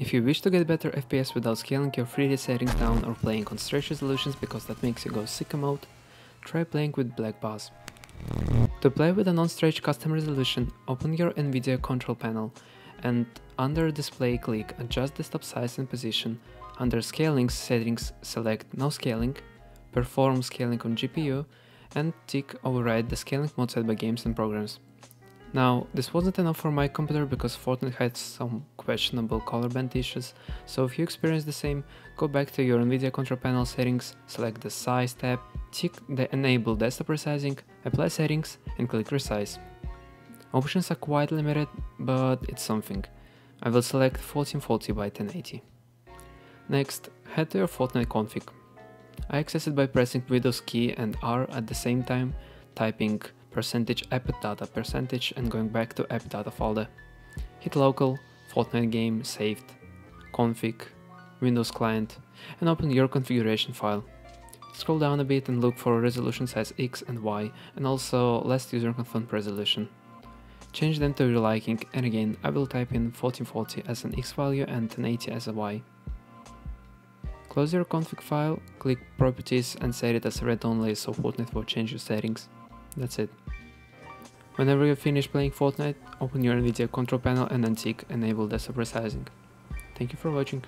If you wish to get better FPS without scaling your 3D settings down or playing on stretch resolutions because that makes you go sicko mode, try playing with Black Bars. To play with a non-stretch custom resolution, open your NVIDIA control panel and under display click adjust desktop size and position. Under scaling settings select no scaling, perform scaling on GPU and tick override the scaling mode set by games and programs. Now, this wasn't enough for my computer because Fortnite had some questionable color band issues, so if you experience the same, go back to your NVIDIA control panel settings, select the size tab, tick the enable desktop resizing, apply settings and click resize. Options are quite limited, but it's something. I will select 1440 by 1080. Next, head to your Fortnite config. I access it by pressing Windows key and R at the same time, typing percentage app data percentage and going back to app data folder. Hit local, Fortnite game saved, config, Windows client, and open your configuration file. Scroll down a bit and look for resolution size X and Y and also last user confirmed resolution. Change them to your liking and again I will type in 1440 as an X value and 1080 as a Y. Close your config file, click properties and set it as read only so Fortnite will change your settings. That's it. Whenever you finish playing Fortnite, open your NVIDIA control panel and then tick enable desktop resizing. Thank you for watching.